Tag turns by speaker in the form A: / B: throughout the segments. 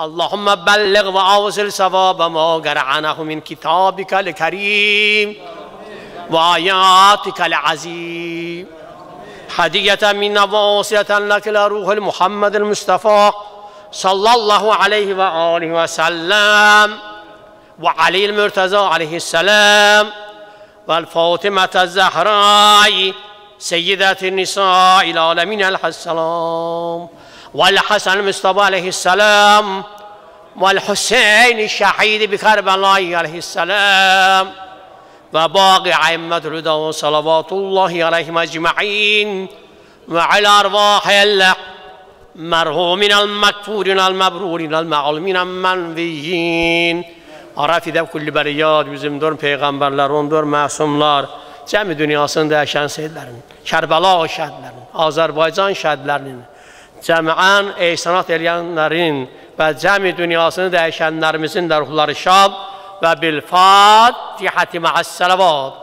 A: اللهم بلغ وأوصل ثواب ما قرعنه من كتابك الكريم وآياتك العظيم. هدية منا ووصية لك لروح المحمد المصطفى صلى الله عليه وآله وسلم وعلي المرتضى عليه السلام والفاطمة الزهراء سيدة النساء العالمين عليه السلام. والحسن المصطفى عليه السلام والحسين الشهيد بكربلاء عليه السلام وباقي أئمة الهدى صلوات الله عليهم أجمعين وعلى أرواح المرحومين المكفورين المبرورين المعلومين المنويين Arafide kulli bəriyat, bizim dör peyğəmbərlər, on dör məsumlar, cəmi dünyasını dəyişən seyidlərin, Kərbəla şəhidlərin, Azərbaycan şəhidlərinin, cəmiən ehsanat eləyənlərin və cəmi dünyasını dəyişənlərimizin də ruhları şad və bil-fatihəti ma'əs-sələvat.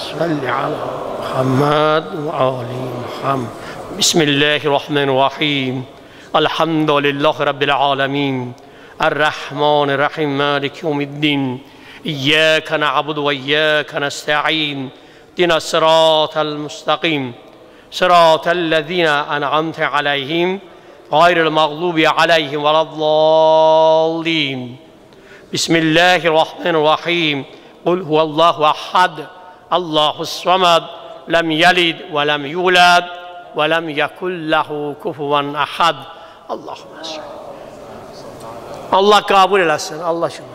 A: Salli ala Muhammed və ali Muhammed. Bismillahirrahmanirrahim. Elhamdülillahi Rabbil alemin. الرحمن الرحيم مالك يوم الدين إياك نعبد وإياك نستعين دين الصراط المستقيم صراط الذين أنعمت عليهم غير المغضوب عليهم ولا الضالين بسم الله الرحمن الرحيم قل هو الله أحد الله الصمد لم يلد ولم يولد ولم يكن له كفوا أحد اللهم صل Allah kabul eləsin. Allah şükür.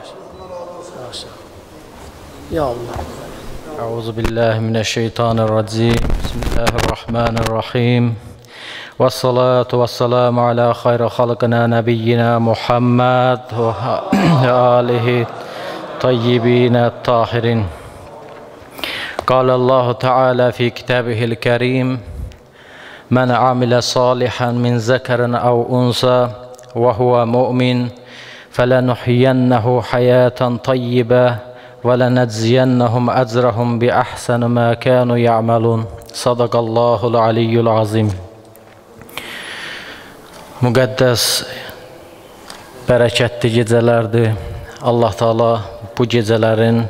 A: Ya Allah.
B: أعوذ بالله من الشيطان الرجيم. بسم الله الرحمن الرحيم. والصلاة والسلام على خير خلقنا نبينا محمد وآله طيبين الطاهرين. قال الله تعالى في كتابه الكريم من عمل صالحا من ذكر أو أنثى وهو مؤمن فلنحيينه حياة طيبة ولنجزينهم أجرهم بأحسن ما كانوا يعملون صدق الله العلي العظيم Müqəddəs, bərəkətli gecələrdir. Allah Taala bu gecələrin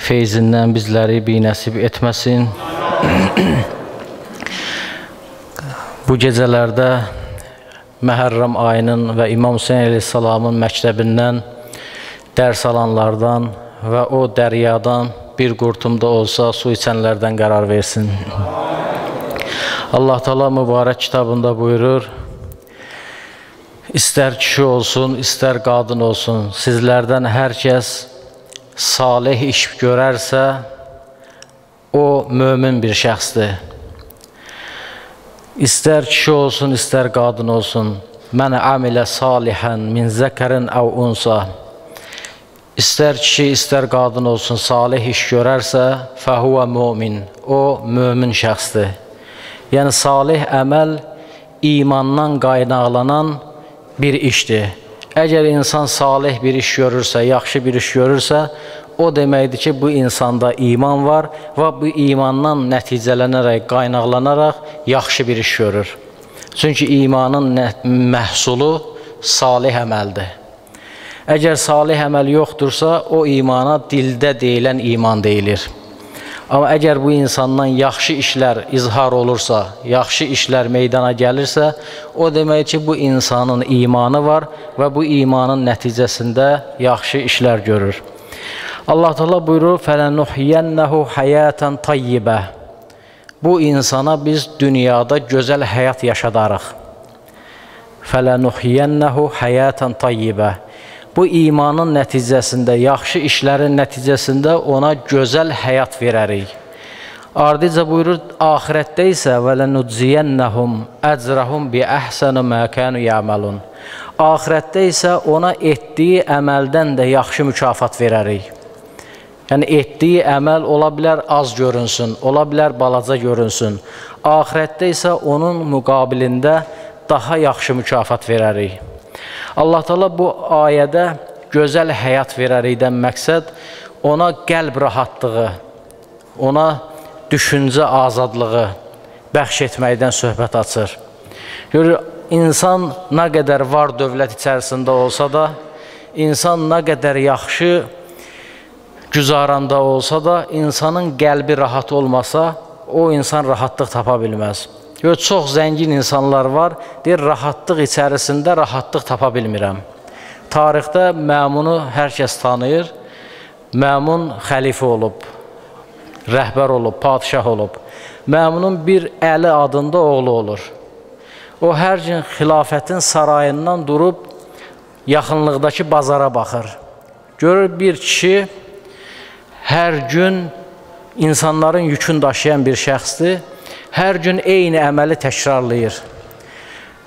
B: feyzindən bizləri binəsib etməsin. bu gecələrdə Məhərrəm ayının və İmam Hüseyin əleyhissalamın məktəbindən dərs alanlardan və o dəryadan bir qurtumda olsa su içənlərdən qərar versin. Allah Taala mübarək kitabında buyurur: İstər kişi olsun, istər qadın olsun, sizlərdən hər kəs salih iş görərsə, o mömin bir şəxsdir. İstər kişi olsun, istər qadın olsun, mən amilə salihən min zəkərin əv unsa, İstər kişi, istər qadın olsun, salih iş görərsə, fəhuvə mümin, o mömin şəxsdir. Yəni, salih əməl imandan qaynaqlanan bir işdir. Əgər insan salih bir iş görürsə, yaxşı bir iş görürsə, o deməkdir ki, bu insanda iman var və bu imandan nəticələnərək, qaynaqlanaraq yaxşı bir iş görür. Çünki imanın məhsulu salih əməldir. Əgər salih əməl yoxdursa, o imana dildə deyilən iman deyilir. Amma əgər bu insandan yaxşı işlər izhar olursa, yaxşı işlər meydana gəlirsə, o demək ki, bu insanın imanı var və bu imanın nəticəsində yaxşı işlər görür. Allah Teala buyurur: "Fələnuhyiyennehu hayatan tayyibə." Bu insana biz dünyada gözəl həyat yaşadarıq. Fələnuhyiyennehu hayatan tayyibə. Bu imanın nəticəsində, yaxşı işlərin nəticəsində ona gözəl həyat verərik. Ardıca buyurur, axirətdə isə vələnudziyennəhum əcrahum bi əhsənu mə kənu yəməlun. Axirətdə isə ona etdiyi əməldən də yaxşı mükafat verərik. Yəni etdiyi əməl ola bilər az görünsün, ola bilər balaca görünsün. Axirətdə isə onun müqabilində daha yaxşı mükafat verərik. Allah Taala bu ayədə gözəl həyat verərikdən məqsəd ona qəlb rahatlığı, ona düşüncə azadlığı bəxş etməkdən söhbət açır. Görür, insan nə qədər var dövlət içərisində olsa da, insan nə qədər yaxşı güzaranda olsa da, insanın qəlbi rahat olmasa, o insan rahatlıq tapa bilməz. Gör, çox zəngin insanlar var, deyir, rahatlıq içərisində rahatlıq tapa bilmirəm. Tarixdə Məmunu hər kəs tanıyır. Məmun xəlifə olub, rəhbər olub, padişah olub. Məmunun bir Əli adında oğlu olur. O hər gün xilafətin sarayından durub yaxınlıqdakı bazara baxır. Görür bir kişi hər gün insanların yükün daşıyan bir şəxsdir. Hər gün eyni əməli təkrarlayır.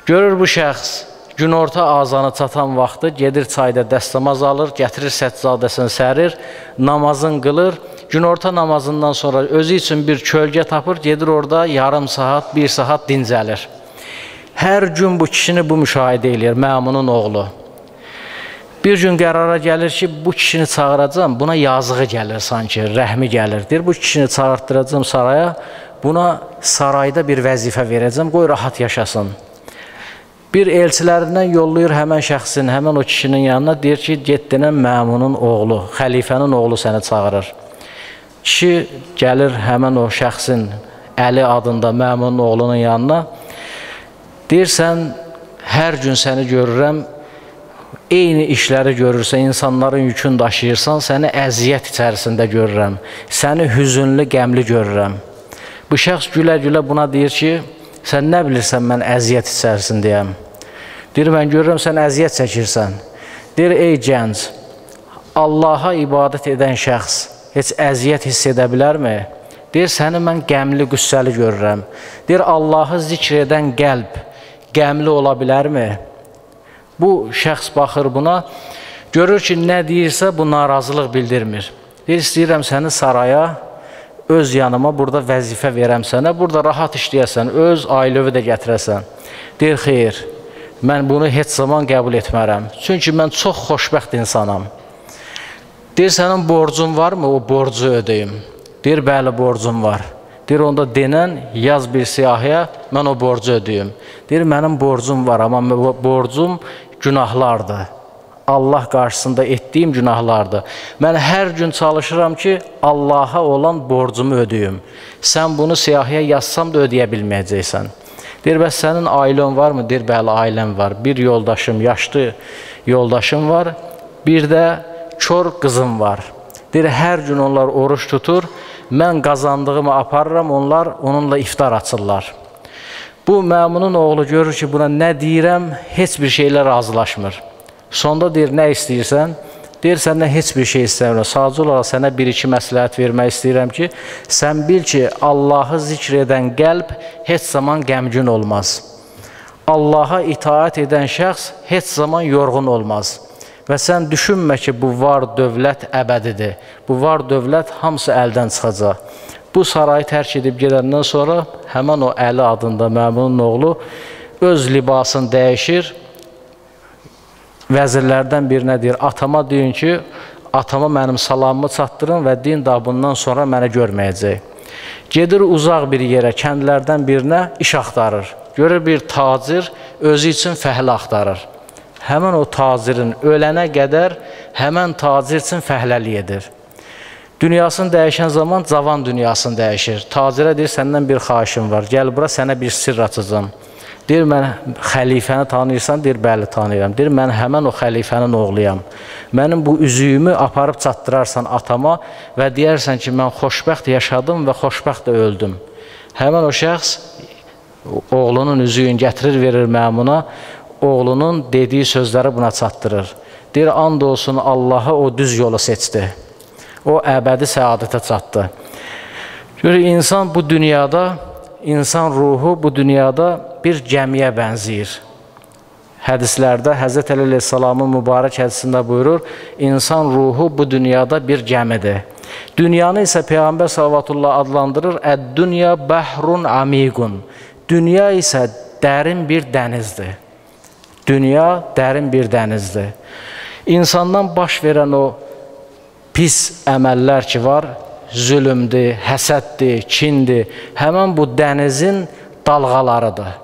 B: Görür bu şəxs günorta azanı çatan vaxtı gedir çayda dəstəmaz alır, gətirir səccadəsini sərir, namazın qılır. Günorta namazından sonra özü üçün bir kölgə tapır, gedir orada yarım saat, bir saat dincəlir. Hər gün bu kişini bu müşahidə eləyir, Məmunun oğlu. Bir gün qərara gəlir ki, bu kişini çağıracam, buna yazığı gəlir sanki, rəhmi gəlir. Deyir, bu kişini çağırtdıracam saraya, buna sarayda bir vəzifə verəcəm, qoy rahat yaşasın. Bir elçilərindən yollayır həmən şəxsin, həmən o kişinin yanına, deyir ki, get denən məmunun oğlu, xəlifənin oğlu səni çağırır. Kişi gəlir həmən o şəxsin, Əli adında məmunun oğlunun yanına, deyirsən, hər gün səni görürəm, eyni işləri görürsən, insanların yükün daşıyırsan, səni əziyyət içərisində görürəm, səni hüzünlü, qəmli görürəm. Bu şəxs gülə-gülə buna deyir ki, sən nə bilirsən mən əziyyət içərisindəyəm. Deyir, mən görürəm, sən əziyyət çəkirsən. Deyir, ey gənc, Allaha ibadət edən şəxs heç əziyyət hiss edə bilərmi? Deyir, səni mən qəmli, qüssəli görürəm. Deyir, Allahı zikr edən qəlb qəmli ola bilərmi? Bu şəxs baxır buna, görür ki, nə deyirsə bu narazılıq bildirmir. Deyir, istəyirəm səni saraya, öz yanıma burada vəzifə verəm sənə, burada rahat işləyəsən, öz ailəvi də gətirəsən. Deyir, xeyr, mən bunu heç zaman qəbul etmərəm. Çünki mən çox xoşbəxt insanam. Deyir, sənin borcun varmı? O borcu ödəyim. Deyir, bəli, borcum var. Deyir, onda denən, yaz bir siyahıya, mən o borcu ödəyim. Deyir, mənim borcum var, amma borcum günahlardır. Allah qarşısında etdiyim günahlardır. Mən hər gün çalışıram ki, Allaha olan borcumu ödəyim. Sən bunu siyahıya yazsam da ödəyə bilməyəcəksən. Deyir, bəs sənin ailən varmı? Deyir, bəli, ailəm var. Bir yoldaşım, yaşlı yoldaşım var. Bir də kör qızım var. Deyir, hər gün onlar oruç tutur. Mən qazandığımı aparıram, onlar onunla iftar açırlar. Bu məmunun oğlu görür ki, buna nə deyirəm, heç bir şeylə razılaşmır. Sonda deyir, nə istəyirsən? Deyir, səndən heç bir şey istəmirəm. Sadəcə olaraq sənə bir-iki məsləhət vermək istəyirəm ki, sən bil ki, Allahı zikr edən qəlb heç zaman qəmgün olmaz. Allaha itaət edən şəxs heç zaman yorğun olmaz. Və sən düşünmə ki, bu var dövlət əbədidir. Bu var dövlət hamısı əldən çıxacaq. Bu sarayı tərk edib gedəndən sonra həmən o Əli adında Məmunun oğlu öz libasını dəyişir. Vəzirlərdən birinə deyir, atama deyin ki, atama mənim salamımı çatdırın və deyin da bundan sonra mənə görməyəcək. Gedir uzaq bir yerə, kəndlərdən birinə iş axtarır. Görür bir tacir özü üçün fəhlə axtarır. Həmən o tacirin ölənə qədər həmən tacir üçün fəhləlik edir. Dünyasını dəyişən zaman cavan dünyasını dəyişir. Tacirə deyir, səndən bir xahişim var, gəl bura sənə bir sirr açacam. Deyir, mən xəlifəni tanıyırsan? Deyir, bəli, tanıyıram. Deyir, mən həmən o xəlifənin oğluyam. Mənim bu üzüyümü aparıb çatdırarsan atama və deyərsən ki, mən xoşbəxt yaşadım və xoşbəxt də öldüm. Həmən o şəxs oğlunun üzüyünü gətirir, verir məmuna, oğlunun dediyi sözləri buna çatdırır. Deyir, and olsun Allaha o düz yolu seçdi o əbədi səadətə çatdı. Görür, insan bu dünyada, insan ruhu bu dünyada bir gəmiyə bənziyir. Hədislərdə Həz. Əli Aleyhisselamın mübarək hədisində buyurur, insan ruhu bu dünyada bir gəmidir. Dünyanı isə Peyğəmbər sallallahu adlandırır, "Əd-dünya bəhrun amiqun." Dünya isə dərin bir dənizdir. Dünya dərin bir dənizdir. İnsandan baş verən o pis əməllər ki var, zülümdür, həsəddir, kindir, həmən bu dənizin dalğalarıdır.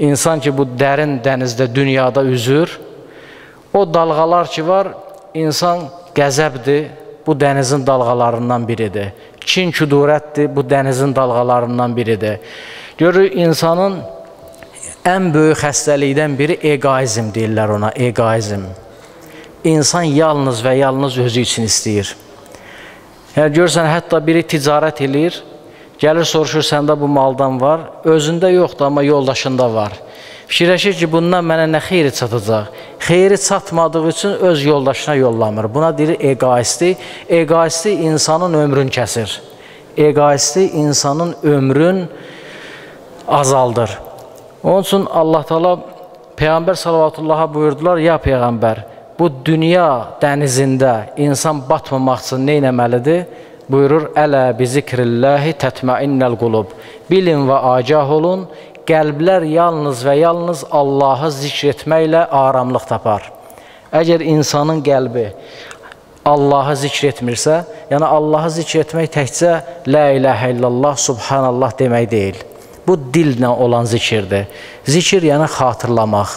B: İnsan ki bu dərin dənizdə dünyada üzür, o dalğalar ki var, insan qəzəbdir, bu dənizin dalğalarından biridir. Kin küdurətdir, bu dənizin dalğalarından biridir. Görür, insanın ən böyük xəstəlikdən biri egoizm deyirlər ona, egoizm. İnsan yalnız və yalnız özü üçün istəyir. Yəni görsən, hətta biri ticarət eləyir, gəlir soruşur, səndə bu maldan var, özündə yoxdur, amma yoldaşında var. Fikirləşir ki, bundan mənə nə xeyri çatacaq? Xeyri çatmadığı üçün öz yoldaşına yollamır. Buna deyir egoisti. Egoisti insanın ömrün kəsir. Egoisti insanın ömrün azaldır. Onun üçün Allah Taala Peyğəmbər sallallahu buyurdular: "Ya peyğəmbər, bu dünya dənizində insan batmamaq üçün nə etməlidir?" Buyurur: "Ələ bi zikrillahi tətmainnal qulub." Bilin və agah olun, qəlblər yalnız və yalnız Allahı zikr etməklə aramlıq tapar. Əgər insanın qəlbi Allahı zikr etmirsə, yəni Allahı zikr etmək təkcə la ilahə illallah, subhanallah demək deyil. Bu dillə olan zikirdir. Zikir yəni xatırlamaq,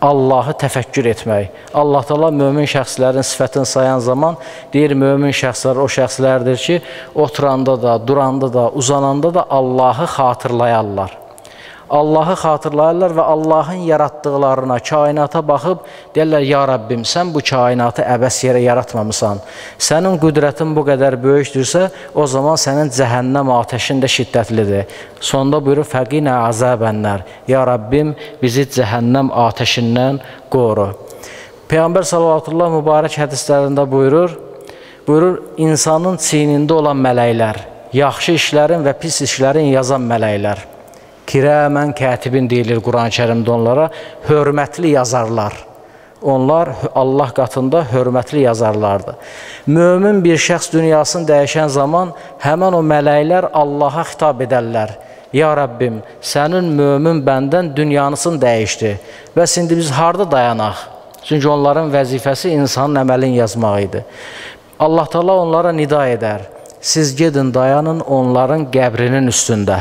B: Allahı təfəkkür etmək. Allah Taala mömin şəxslərin sifətini sayan zaman deyir mömin şəxslər o şəxslərdir ki, oturanda da, duranda da, uzananda da Allahı xatırlayarlar. Allahı xatırlayırlar və Allahın yaratdıqlarına, kainata baxıb deyirlər, ya Rəbbim, sən bu kainatı əbəs yerə yaratmamısan. Sənin qüdrətin bu qədər böyükdürsə, o zaman sənin cəhənnəm atəşin də şiddətlidir. Sonda buyurur, fəqinə azəbənlər. Ya Rəbbim, bizi cəhənnəm atəşindən qoru. Peyğəmbər sallallahu mübarək hədislərində buyurur, buyurur, insanın çiynində olan mələklər, yaxşı işlərin və pis işlərin yazan mələklər. Kirəmən kətibin deyilir Quran-ı kərimdə onlara, hörmətli yazarlar. Onlar Allah qatında hörmətli yazarlardır. Mömin bir şəxs dünyasını dəyişən zaman həmən o mələklər Allaha xitab edərlər. Ya Rəbbim, sənin mömin bəndən dünyanısını dəyişdi. Bəs indi biz harda dayanaq? Çünki onların vəzifəsi insanın əməlini yazmaq idi. Allah Taala onlara nida edər. Siz gedin dayanın onların qəbrinin üstündə.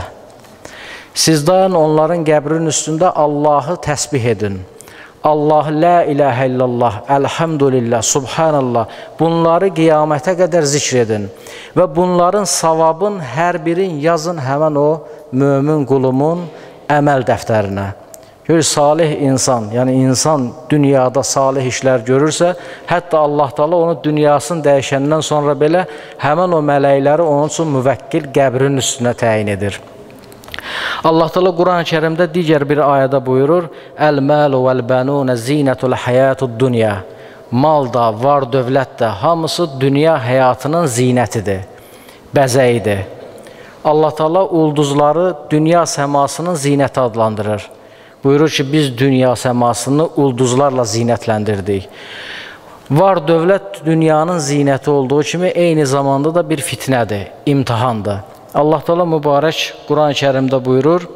B: Siz dayan onların qəbrinin üstündə Allahı təsbih edin. Allah, la ilahə illallah, əlhamdülillah, subhanallah. Bunları qiyamətə qədər zikr edin. Və bunların savabın hər birin yazın həmən o mömin qulumun əməl dəftərinə. Gör, salih insan, yəni insan dünyada salih işlər görürsə, hətta Allah Taala onu dünyasını dəyişəndən sonra belə həmən o mələkləri onun üçün müvəkkil qəbrinin üstünə təyin edir. Allah Teala Quran-ı Kərimdə digər bir ayədə buyurur: "Əl-malu vəl-banun zinatul hayatud dunya." Mal da, var dövlət də hamısı dünya həyatının zinətidir, bəzəyidir. Allah Taala ulduzları dünya səmasının zinəti adlandırır. Buyurur ki, biz dünya səmasını ulduzlarla zinətləndirdik. Var dövlət dünyanın zinəti olduğu kimi eyni zamanda da bir fitnədir, imtihandır. Allah Teala mübarək Quran-ı Kərimdə buyurur: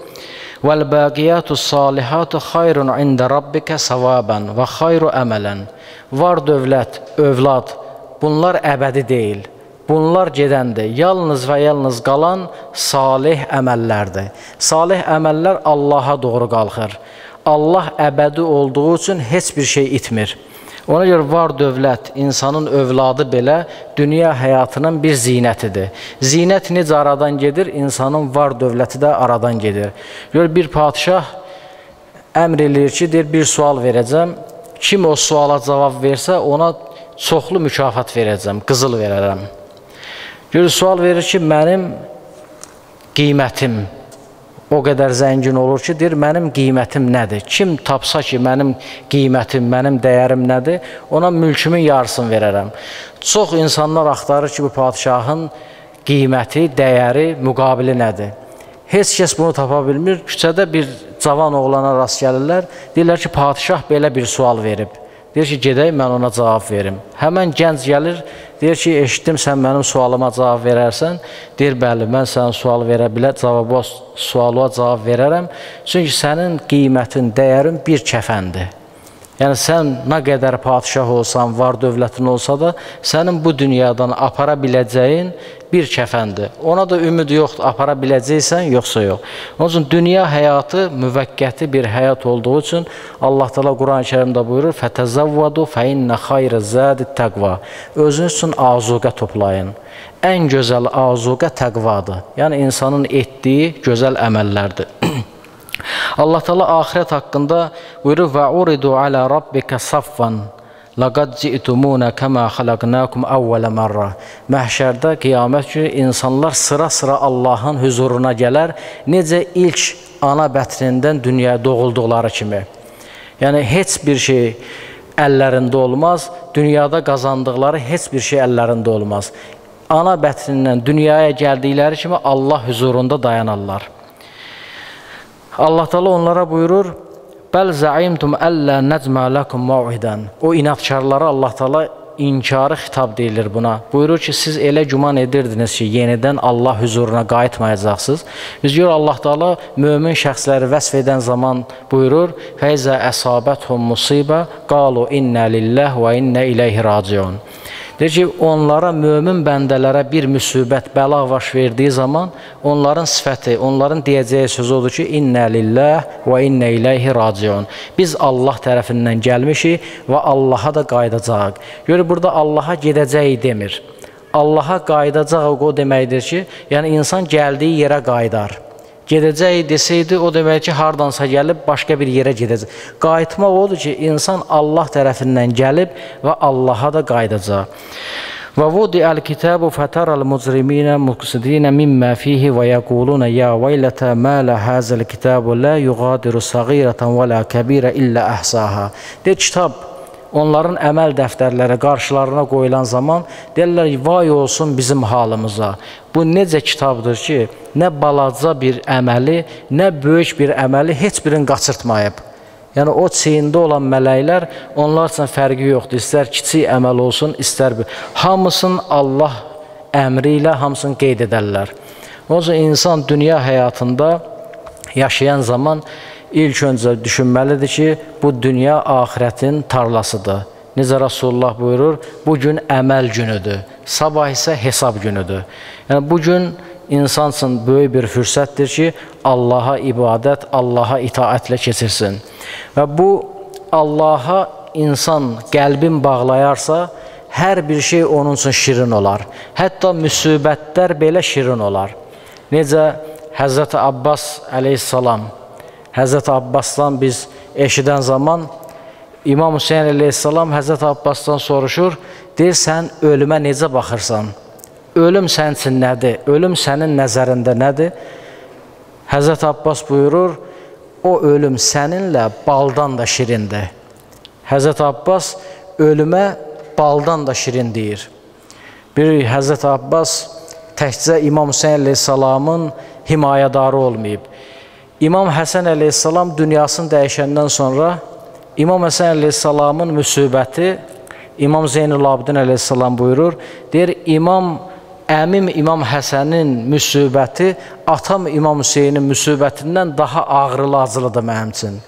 B: "Vel baqiyatus salihatu hayrun ində rabbika savaban və xayru əmələn." Var dövlət, övlad bunlar əbədi deyil. Bunlar gedəndir. Yalnız və yalnız qalan salih əməllərdir. Salih əməllər Allaha doğru qalxır. Allah əbədi olduğu üçün heç bir şey itmir. Ona görə var dövlət, insanın övladı belə dünya həyatının bir zinətidir. Zinət necə aradan gedir, insanın var dövləti də aradan gedir. Gör, bir padişah əmr eləyir ki, deyir, bir sual verəcəm. Kim o suala cavab versə, ona çoxlu mükafat verəcəm, qızıl verərəm. Gör, sual verir ki, mənim qiymətim, o qədər zəngin olur ki, deyir, mənim qiymətim nədir? Kim tapsa ki, mənim qiymətim, mənim dəyərim nədir? Ona mülkümün yarısını verərəm. Çox insanlar axtarır ki, bu padişahın qiyməti, dəyəri, müqabili nədir? Heç kəs bunu tapa bilmir. Küçədə bir cavan oğlana rast gəlirlər. Deyirlər ki, padişah belə bir sual verib. Deyir ki, gedək, mən ona cavab verim. Həmən gənc gəlir, deyir ki, eşitdim, sən mənim sualıma cavab verərsən. Deyir, bəli, mən sənin sual verə bilər, cavabı, sualıma cavab verərəm. Çünki sənin qiymətin, dəyərin bir kəfəndir. Yəni sən nə qədər padşah olsan, var dövlətin olsa da, sənin bu dünyadan apara biləcəyin bir kəfəndir. Ona da ümid yoxdur, apara biləcəksən, yoxsa yox. Onun üçün dünya həyatı müvəqqəti bir həyat olduğu üçün Allah Taala Quran-Kərimdə buyurur: "Fətəzəvvadu fe inne xayrəz-zadi təqva." Özünüz üçün azuqə toplayın. Ən gözəl azuqə təqvadır. Yəni insanın etdiyi gözəl əməllərdir. Allah Teala axirət haqqında buyurur və uridu ala rabbika saffan laqad ji'tumuna kama xalaqnakum awwala marra. Məhşərdə qiyamət günü insanlar sıra-sıra Allahın huzuruna gələr, necə ilk ana bətrindən dünyaya doğulduqları kimi. Yəni heç bir şey əllərində olmaz, dünyada qazandıqları heç bir şey əllərində olmaz. Ana bətrindən dünyaya gəldikləri kimi Allah huzurunda dayanarlar. Allah Taala onlara buyurur: "Bəl zaimtum alla necma lakum mau'idan." O inadkarlara Allah Taala inkarı xitab deyilir buna. Buyurur ki, siz elə güman edirdiniz ki, yenidən Allah huzuruna qayıtmayacaqsınız. Biz gör Allah Taala mömin şəxsləri vəsf edən zaman buyurur: "Fəizə əsabəthum musibə qalu inna lillahi və inna ilayhi raciun." Deyir ki, onlara, mömin bəndələrə bir müsibət, bəla baş verdiyi zaman onların sifəti, onların deyəcəyi söz odur ki, İnnə lillah və innə iləyhi raciun. Biz Allah tərəfindən gəlmişik və Allaha da qayıdacaq. Görə burada Allaha gedəcəyik demir. Allaha qayıdacaq o deməkdir ki, yəni insan gəldiyi yerə qayıdar gedəcək desəydi, o demək ki, hardansa gəlib başqa bir yerə gedəcək. Qayıtmaq odur ki, insan Allah tərəfindən gəlib və Allaha da qayıdacaq. Və vudi el-kitabu fataral mujrimina muqsidina mimma fihi və yaquluna ya veylata ma la hazal kitabu la yughadiru saghiratan və la kabira illa ahsaha. De kitab onların əməl dəftərləri qarşılarına qoyulan zaman deyirlər, vay olsun bizim halımıza. Bu necə kitabdır ki, nə balaca bir əməli, nə böyük bir əməli heç birini qaçırtmayıb. Yəni o çiyində olan mələklər onlar üçün fərqi yoxdur. İstər kiçik əməl olsun, istər bir. Hamısını Allah əmri ilə hamısını qeyd edərlər. Onun üçün insan dünya həyatında yaşayan zaman ilk öncə düşünməlidir ki, bu dünya axirətin tarlasıdır. Necə Rasulullah buyurur, bu gün əməl günüdür, sabah isə hesab günüdür. Yəni, bu gün insan üçün böyük bir fürsətdir ki, Allaha ibadət, Allaha itaətlə keçirsin. Və bu Allaha insan qəlbin bağlayarsa, hər bir şey onun üçün şirin olar. Hətta müsibətlər belə şirin olar. Necə Həzrət Abbas əleyhissalam Həzrət Abbasdan biz eşidən zaman İmam Hüseyin əleyhissalam Həzrət Abbasdan soruşur, deyir, sən ölümə necə baxırsan? Ölüm sənin üçün nədir? Ölüm sənin nəzərində nədir? Həzrət Abbas buyurur, o ölüm səninlə baldan da şirindir. Həzrət Abbas ölümə baldan da şirin deyir. Bir Həzrət Abbas təkcə İmam Hüseyin əleyhissalamın himayədarı olmayıb. İmam Həsən əleyhissalam dünyasını dəyişəndən sonra İmam Həsən əleyhissalamın müsibəti İmam Zeynul Abidin əleyhissalam buyurur, deyir İmam əmim İmam Həsənin müsibəti atam İmam Hüseynin müsibətindən daha ağrılı acılıdır mənim üçün.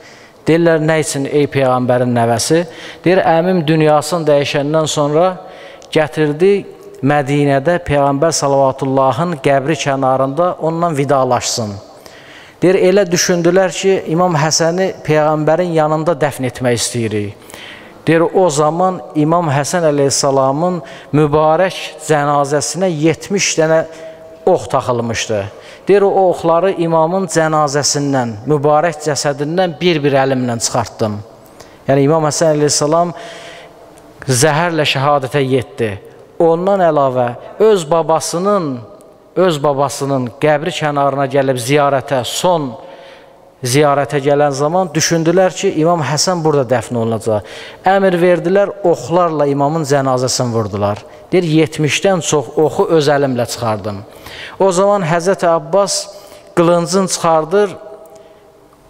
B: Deyirlər, nə üçün ey Peyğəmbərin nəvəsi? Deyir, əmim dünyasını dəyişəndən sonra gətirdi Mədinədə Peyğəmbər salavatullahın qəbri kənarında onunla vidalaşsın. Deyir, elə düşündülər ki, İmam Həsəni Peyğəmbərin yanında dəfn etmək istəyirik. Deyir, o zaman İmam Həsən əleyhissalamın mübarək cənazəsinə 70 dənə ox taxılmışdı. Deyir, o oxları imamın cənazəsindən, mübarək cəsədindən bir-bir əlimlə çıxartdım. Yəni, İmam Həsən əleyhissalam zəhərlə şəhadətə yetdi. Ondan əlavə öz babasının öz babasının qəbri kənarına gəlib ziyarətə, son ziyarətə gələn zaman düşündülər ki, İmam Həsən burada dəfn olunacaq. Əmr verdilər, oxlarla imamın cənazəsini vurdular. Deyir, 70-dən çox oxu öz əlimlə çıxardım. O zaman Həzrət Abbas qılıncın çıxardır,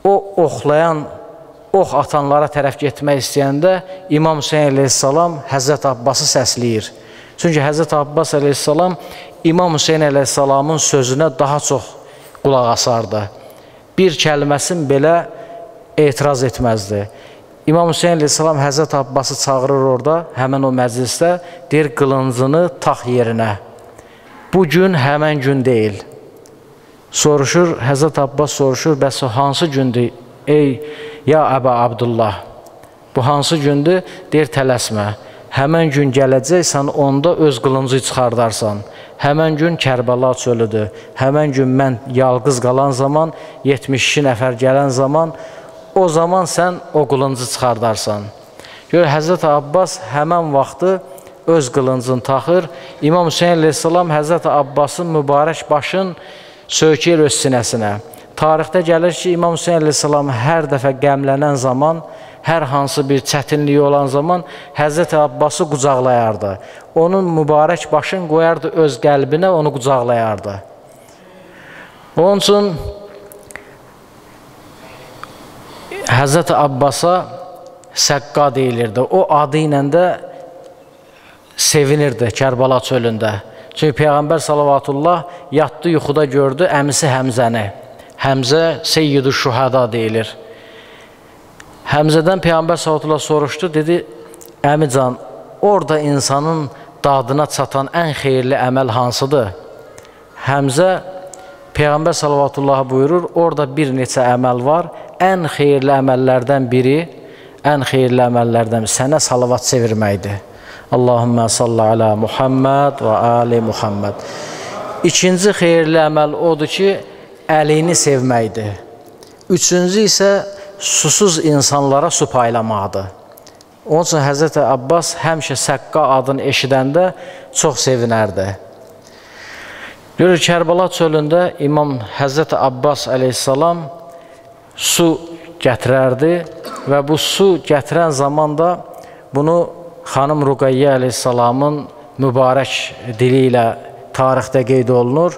B: o oxlayan, ox atanlara tərəf getmək istəyəndə İmam Hüseyin əleyhissalam Həzrət Abbası səsləyir. Çünki Həzrət Abbas əleyhissalam İmam Hüseyin əleyhissalamın sözünə daha çox qulaq asardı. Bir kəlməsin belə etiraz etməzdi. İmam Hüseyn əleyhissalam Həzrət Abbası çağırır orada, həmin o məclisdə, deyir qılıncını tax yerinə. Bu gün həmən gün deyil. Soruşur, Həzrət Abbas soruşur, bəs o hansı gündür? Ey ya Əba Abdullah, bu hansı gündür? Deyir, tələsmə. Həmən gün gələcəksən, onda öz qılıncı çıxardarsan. Həmən gün Kərbəla çölüdür. Həmən gün mən yalqız qalan zaman, 72 nəfər gələn zaman, o zaman sən o qılıncı çıxardarsan. Gör, Həzrət Abbas həmən vaxtı öz qılıncını taxır. İmam Hüseyin əleyhissalam Həzrət Abbasın mübarək başın söykəyir öz sinəsinə. Tarixdə gəlir ki, İmam Hüseyin əleyhissalam hər dəfə qəmlənən zaman, hər hansı bir çətinliyi olan zaman Həzrət Abbası qucaqlayardı. Onun mübarək başını qoyardı öz qəlbinə, onu qucaqlayardı. Onun üçün Həzrət Abbasa Səqqa deyilirdi. O adı ilə də sevinirdi Kərbala çölündə. Çünki Peyğəmbər salavatullah yatdı yuxuda gördü əmisi Həmzəni. Həmzə Seyyidü Şuhada deyilir. Həmzədən Peyğəmbər sallallahu soruşdu, dedi: "Əmican, orada insanın dadına çatan ən xeyirli əməl hansıdır?" Həmzə Peyğəmbər sallallahu buyurur, orada bir neçə əməl var. Ən xeyirli əməllərdən biri, ən xeyirli əməllərdən sənə salavat çevirməkdir. Allahümmə salli alə Muhammed və ali Muhammed. İkinci xeyirli əməl odur ki, əlini sevməkdir. Üçüncü isə susuz insanlara su paylamaqdır. Onun üçün Həzrət Abbas həmişə Səqqa adını eşidəndə çox sevinərdi. Görür, Kərbəla çölündə İmam Həzrət Abbas əleyhissalam su gətirərdi və bu su gətirən zaman da bunu xanım Ruqayyə əleyhissalamın mübarək dili ilə tarixdə qeyd olunur.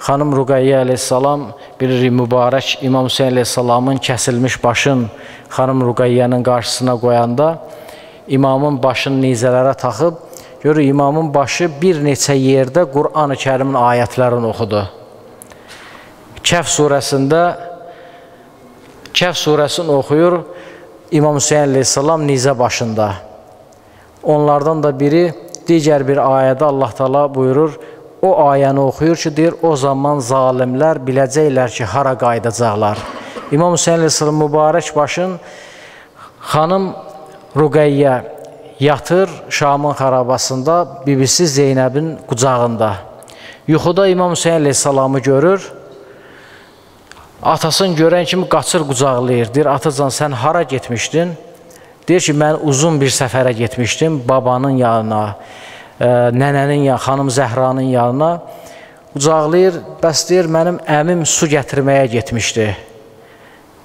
B: Xanım Ruqayyə əleyhissalam bilirik mübarək İmam Hüseyn əleyhissalamın kəsilmiş başın xanım Ruqayyənin qarşısına qoyanda imamın başını nizələrə taxıb görür imamın başı bir neçə yerdə Qur'an-ı Kərimin ayətlərini oxudu. Kəhf surəsində Kəhf surəsini oxuyur İmam Hüseyn əleyhissalam nizə başında. Onlardan da biri digər bir ayədə Allah Taala buyurur: o ayəni oxuyur ki, deyir, o zaman zalimlər biləcəklər ki, hara qayıdacaqlar. İmam Hüseyin Əsəlim mübarək başın xanım Ruqəyyə yatır Şamın xarabasında bibisi Zeynəbin qucağında. Yuxuda İmam Hüseyin Əsəlamı görür. Atasını görən kimi qaçır qucaqlayır. Deyir, atacan sən hara getmişdin? Deyir ki, mən uzun bir səfərə getmişdim babanın yanına nənənin ya xanım Zəhranın yanına qucaqlayır, bəs deyir mənim əmim su gətirməyə getmişdi.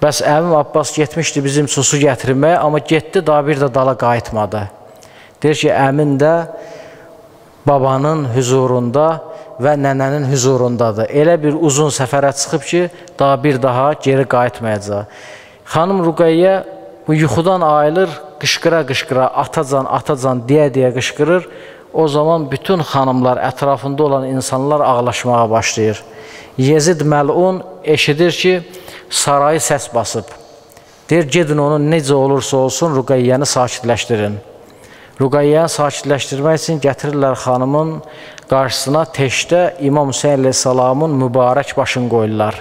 B: Bəs əmim Abbas getmişdi bizim üçün su gətirməyə, amma getdi daha bir də dala qayıtmadı. Deyir ki, əmin də babanın huzurunda və nənənin huzurundadır. Elə bir uzun səfərə çıxıb ki, daha bir daha geri qayıtmayacaq. Xanım Ruqayyə bu yuxudan ayılır, qışqıra-qışqıra, atacan, atacan deyə-deyə qışqırır. O zaman bütün xanımlar, ətrafında olan insanlar ağlaşmağa başlayır. Yezid məlun eşidir ki, sarayı səs basıb. Deyir, gedin onu necə olursa olsun, Ruqayyəni sakitləşdirin. Ruqayyəni sakitləşdirmək üçün gətirirlər xanımın qarşısına teşdə İmam Hüseyin əleyhissalamın mübarək başını qoyurlar.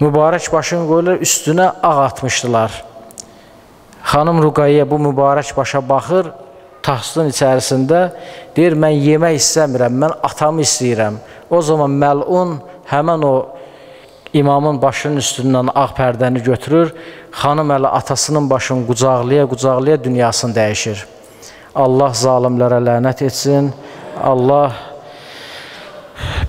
B: Mübarək başını qoyurlar, üstünə ağ atmışdılar. Xanım Ruqayyə bu mübarək başa baxır, taxtın içərisində deyir, mən yemək istəmirəm, mən atamı istəyirəm. O zaman məlun həmən o imamın başının üstündən ağ pərdəni götürür, xanım əli atasının başını qucaqlaya-qucaqlaya dünyasını dəyişir. Allah zalimlərə lənət etsin, Allah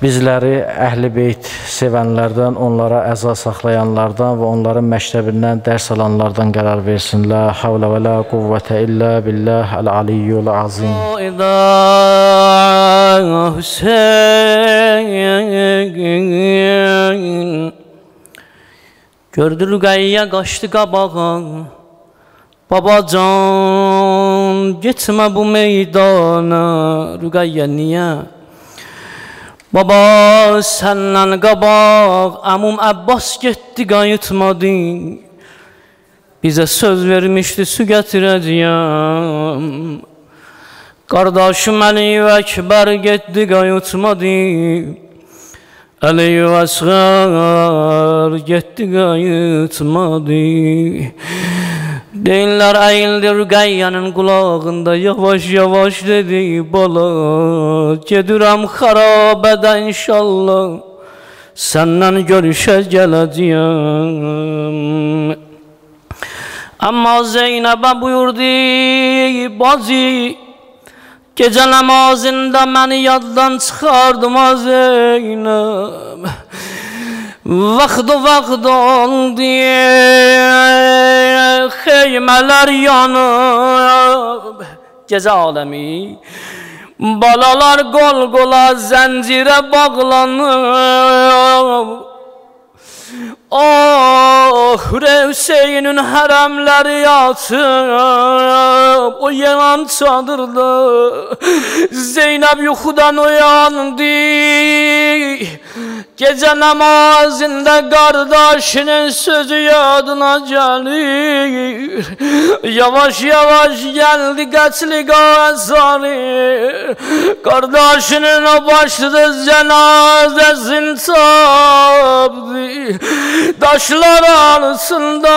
B: bizləri əhl-i beyt sevənlərdən, onlara əza saxlayanlardan və onların məktəbindən dərs alanlardan qərar versin. La havlə və la quvvətə illə billah əl-aliyyul azim. Hüseyin Gördü Rüqəyyə qaçdı qabağa Babacan, getmə bu meydana Rüqəyyə niyə? Baba səndən qabaq əmum Əbbas getdi qayıtmadı
C: Bizə söz vermişdi su gətirəcəyəm Qardaşım Əliyyü Əkbər getdi qayıtmadı Əliyyü Əsğər getdi qayıtmadı Değiller eğildir gayyanın kulağında Yavaş yavaş dedi bala. Cedirem harabede inşallah Senden görüşe geleceğim Ama Zeynep'e buyurdu bazı Gece namazında beni yaddan çıkardım Zeynep Vaxt vaxt oldu Xeymələr yanıb Gecə aləmi Balalar qol qola zəncirə bağlanıb Oh, Hüseyin'in haremleri yatıp O yanan çadırda Zeynep yuxudan uyandı. Gece namazında kardeşinin sözü yadına gelir. Yavaş yavaş geldi kaçlı gazali. Kardeşinin o başlı cenazesini tapdı Taşlar arasında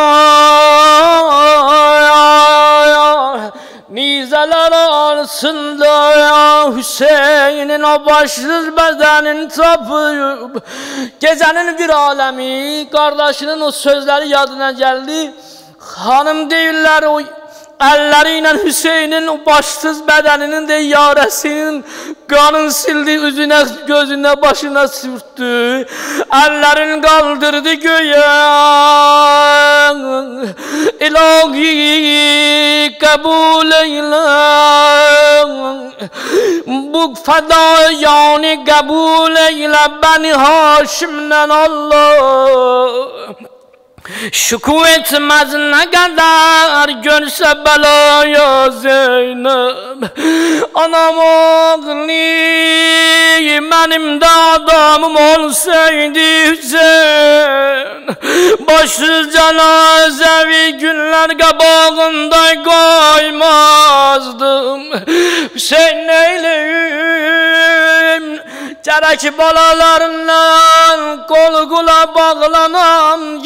C: Nizeler arasında ya. Hüseyin'in o başsız bedenin tapıp Gecenin bir alemi. Kardeşinin o sözleri yadına geldi. Hanım değiller o Əlləri Hüseynin o başsız bədəninin də yarəsinin qanın sildi, üzünə, gözünə, başına sürtdü. Əllərini qaldırdı göyə. İlahi qəbul eylə. Bu fədayanı qəbul eylə bəni Haşimdən Allah. Şüku etmez ne kadar görse belaya Zeynep. Anam oğlu benim de adamım olsaydı Hüseyin Başsız cenazevi günler kabağında koymazdım. Hüseyin neyleyim? Gerek balalarından kol kula bağlanam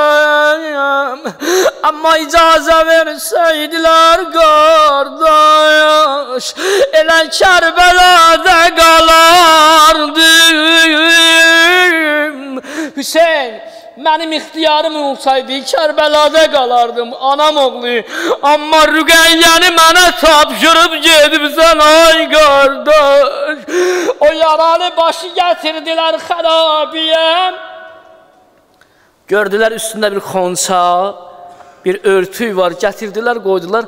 C: gideyim Ama icaze verseydiler kardeş Ele Kerbela'da kalardım. Hüseyin Mənim ixtiyarım olsaydı Kərbəlada qalardım anam oğlu. Amma Rüqəyyəni mənə tapşırıb gedibsən ay qardaş O yaralı başı gətirdilər xərabiyə Gördülər üstündə bir xonça Bir örtük var gətirdilər qoydular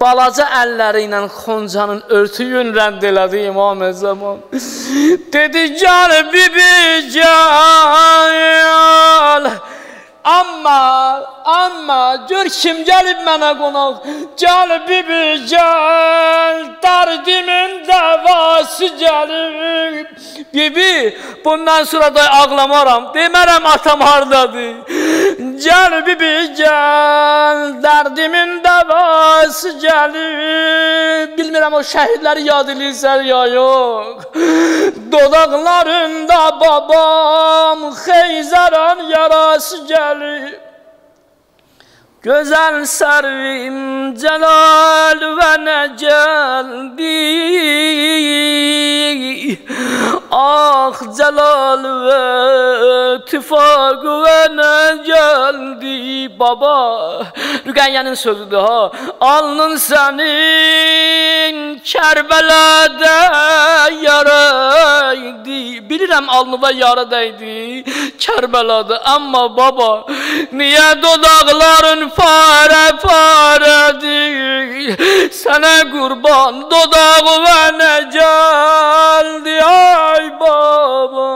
C: balaca əlləri ilə xoncanın örtüyün rənd elədi İmam Zaman. Dedi, gəl bibi, gəl. Amma, amma, gör kim gəlib mənə qonaq. Gəl bibi, gəl, dərdimin dəvası gəlib. Bibi, bundan sonra da ağlamaram. Demərəm atam hardadır. Gəl bibi, gəl, dərdimin dəvası gəlib. Bilmirəm o şəhidləri yad edirsən ya yox. Dodaqlarında babam xeyzəran yarası gəlib. Gözəl sərvim cəlal və nə gəldi Ah celal ve tüfa güvene geldi baba? Rügenya'nın sözüdü ha Alnın senin Kerbela'da yaraydı Bilirim alnıda yaradaydı Kerbela'da. Ama baba Niye dodakların fare faredi Sana kurban dodağı ve ne geldi? Ay baba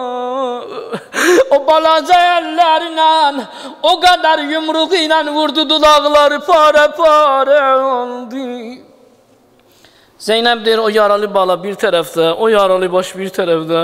C: O balaca əllərlə O qədər yumruğu ilə vurdu dodaqları fare fare oldu Zeynəb deyir, o yaralı bala bir tərəfdə, o yaralı baş bir tərəfdə.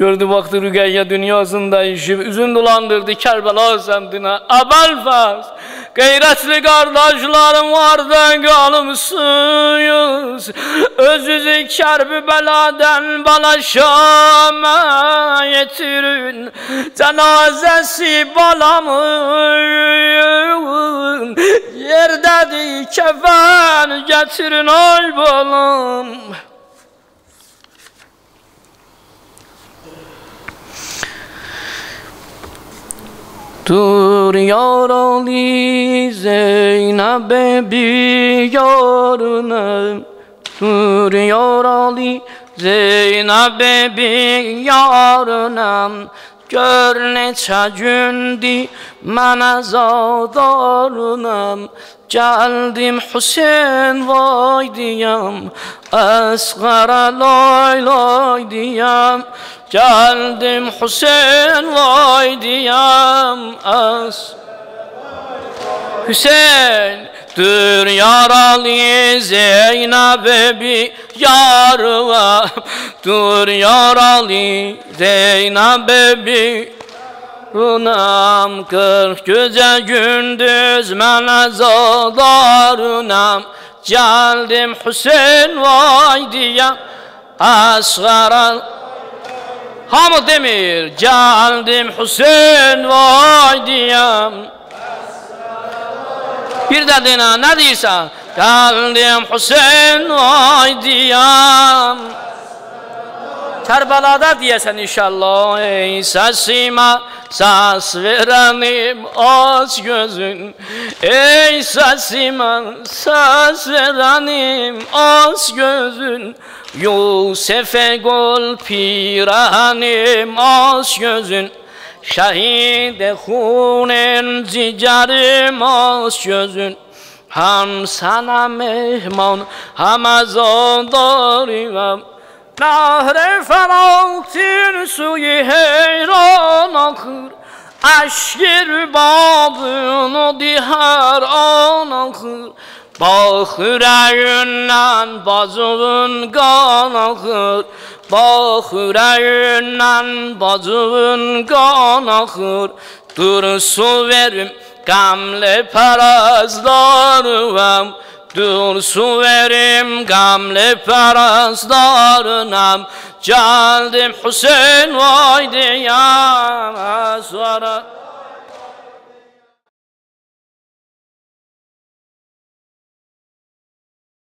C: Gördü baktı Rügeyye dünyasında işi, üzün dolandırdı Kerbela semtine. Abelfaz, gayretli kardeşlerim vardı kalmışsınız. Özünüzü kerbi beladan bala Şam'a yetirin. Cenazesi balamın. Yerdedir kefen getirin ay balam. Dur yar Ali Zeynep'e bir yarına. Dur yar Ali Zeynep'e bir yarına. Gör neçə gündür mənə zadarınam Gəldim Hüseyin vay diyəm Əsqərə lay lay diyəm Gəldim Hüseyin vay diyəm Əs Hüseyin Dur yaralı Zeynep'e bir yarıva Dur yaralı Zeynep'e bir Runam kırk gece gündüz mənə zadarınam Geldim Hüseyin vay diyəm Əsğara Hamı demir Geldim Hüseyin vay diyəm Bir də dinə nə deyirsən Geldim Hüseyin vay diyəm Kərbəlada deyəsən inşallah Ey səsimə səs verənim aç gözün Ey səsimə səs verənim aç gözün Yusuf'e gol pirənim aç gözün Şəhid xunin cigərim aç gözün Həm sənə mehman, həm əzadarım نهر Nehre feraltin suyu heyran akır Eşkir babını diher an akır Bak yüreğinden bazılın kan akır Bak yüreğinden bazılın kan akır Dur su verim gamle parazlarım. Dur su verim gamle paraslarınam Geldim Hüseyin vay diyam Sonra